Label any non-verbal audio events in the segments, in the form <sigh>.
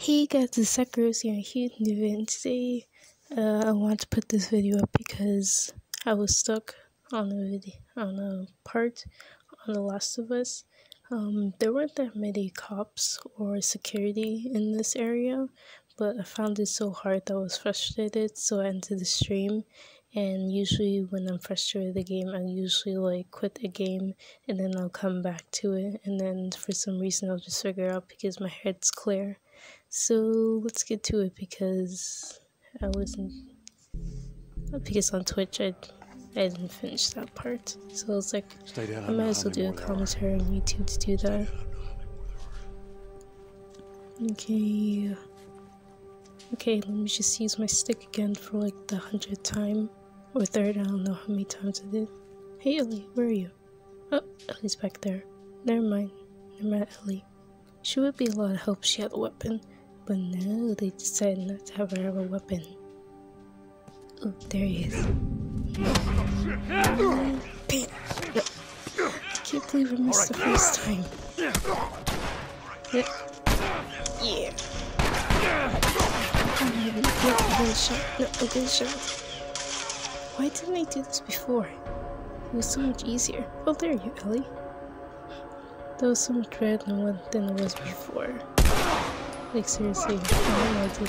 Hey guys, it's Sakura here, here and today uh, I want to put this video up because I was stuck on a video, on a part on The Last of Us. Um, there weren't that many cops or security in this area, but I found it so hard that I was frustrated, so I ended the stream and usually when I'm frustrated with the game, I usually like quit the game and then I'll come back to it and then for some reason I'll just figure out because my head's clear. So let's get to it because I wasn't because on Twitch I I didn't finish that part. So I was like I might as well do a commentary on YouTube to do that. Okay. Okay, let me just use my stick again for like the hundredth time. Or third, I don't know how many times I did. Hey Ellie, where are you? Oh, Ellie's back there. Never mind. Never mind Ellie. She would be a lot of help she had a weapon. But no, they decided not to have her have a weapon. Oh, there he is. I can't believe I missed the first time. Yeah. Yeah. No, a good shot. No, a good shot. Why didn't I do this before? It was so much easier. Oh, there you, Ellie. That was so much better than, it was before. Like, seriously, I don't know what to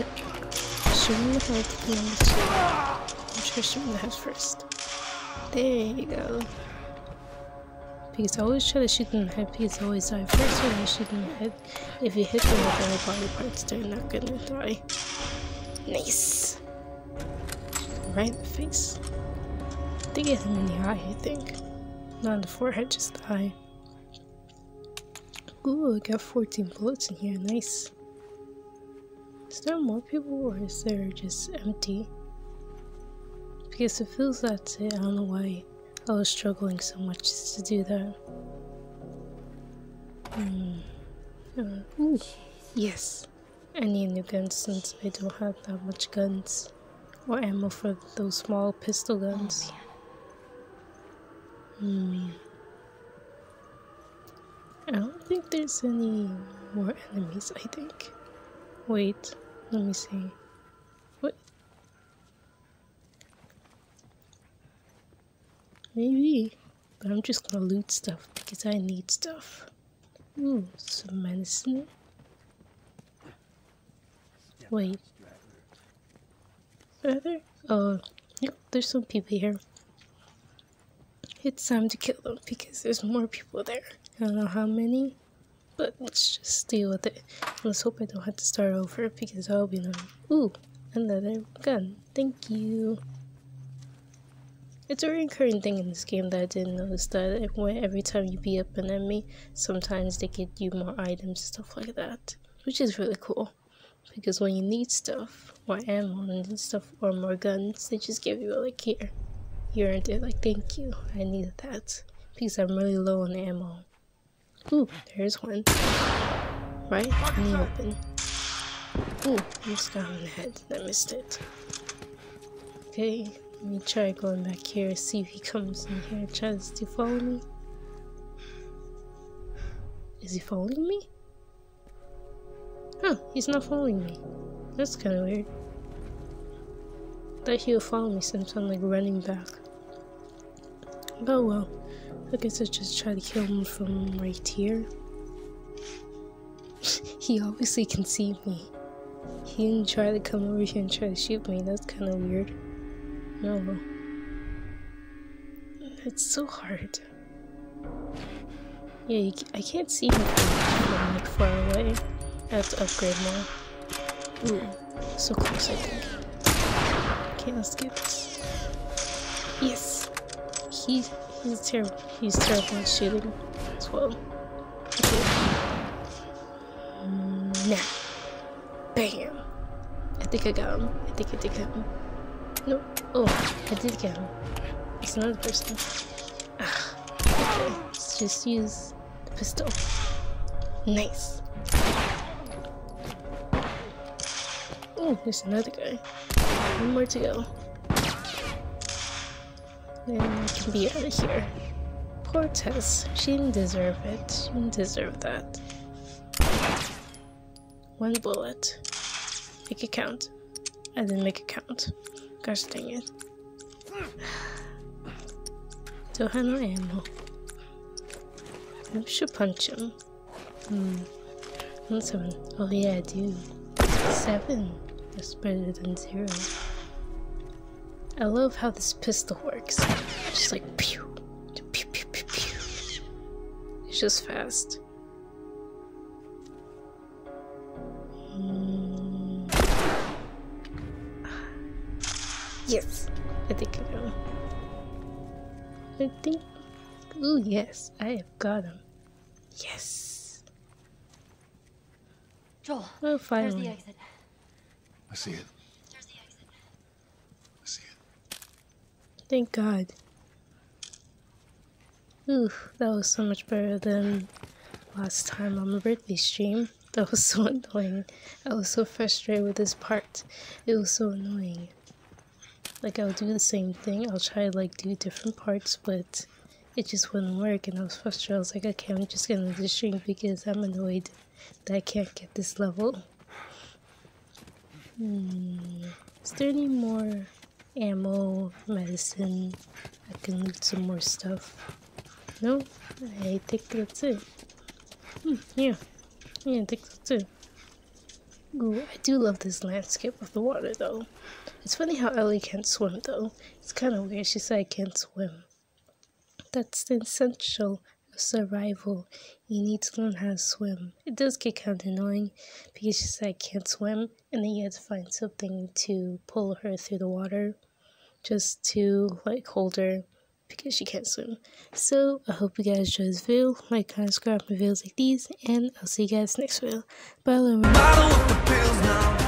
No. Show me the health and I'm try to shoot in the head first. There you go. Because I always try to shoot in the head because I always die first when I shoot in the head. If you hit them with other body parts, they're not gonna die. Nice right in the face. They get him in the eye, I think. Not in the forehead, just the eye. Ooh, I got 14 bullets in here, nice. Is there more people or is there just empty? Because it feels that's it, I don't know why I was struggling so much to do that. Hmm. Uh, ooh, yes. I need new guns since I don't have that much guns. Or ammo for those small pistol guns. Hmm. I don't think there's any more enemies, I think. Wait, let me see. What? Maybe. But I'm just gonna loot stuff because I need stuff. Ooh, some medicine. Wait. Are there? Oh, yep, there's some people here. It's time to kill them because there's more people there. I don't know how many, but let's just deal with it. Let's hope I don't have to start over because I'll be annoying. Ooh, another gun. Thank you. It's a recurring thing in this game that I didn't notice that when every time you beat up an enemy, sometimes they get you more items, and stuff like that, which is really cool because when you need stuff or ammo and stuff or more guns they just give you like here you earned it like thank you i needed that because i'm really low on ammo ooh there's one. Right? The open. Ooh almost got in the head. I missed it. Okay let me try going back here see if he comes in here. Tries to follow me? Is he following me? Huh, he's not following me. That's kind of weird. Thought he would follow me since I'm like running back. Oh well, I guess I just try to kill him from right here. <laughs> he obviously can see me. He didn't try to come over here and try to shoot me. That's kind of weird. No. It's so hard. Yeah, I can't see him from like far away. I have to upgrade more. Ooh, so close I think. Okay, let's get this. Yes! He, he's terrible. He's terrible at shooting as well. Okay. Now. Bam! I think I got him. I think I did get him. No. Oh, I did get him. It's another person. Ah, okay. Let's just use the pistol. Nice. Oh, there's another guy. One more to go. Then I can be out of here. Poor Tess. She didn't deserve it. She didn't deserve that. One bullet. Make it count. I didn't make it count. Gosh dang it. <sighs> Don't have no ammo. I should punch him. Hmm. One seven. Oh yeah, I do. Seven. That's better than zero. I love how this pistol works. It's just like pew, pew, pew, pew, pew. It's just fast. Mm. Yes, I think I know. I think. Oh yes, I have got him. Yes. Joel, oh, finally. there's the exit. I see it. There's the exit. I see it. Thank God. Ooh, that was so much better than last time on my birthday stream. <laughs> That was so annoying. I was so frustrated with this part. It was so annoying. Like I'll do the same thing. I'll try to like do different parts, but it just wouldn't work and I was frustrated. I was like, okay, I'm just gonna do the stream because I'm annoyed that I can't get this level. Hmm. Is there any more ammo, medicine? I can loot some more stuff. No? I think that's it. Hmm, yeah. Yeah, I think that's it. Ooh, I do love this landscape of the water though. It's funny how Ellie can't swim though. It's kind of weird. She said I can't swim. That's the essential survival. You need to learn how to swim. It does get kind of annoying because she said I can't swim, and then you have to find something to pull her through the water just to like hold her because she can't swim. So I hope you guys enjoy this video. Like, comment, subscribe my videos like these, and I'll see you guys next video. Bye.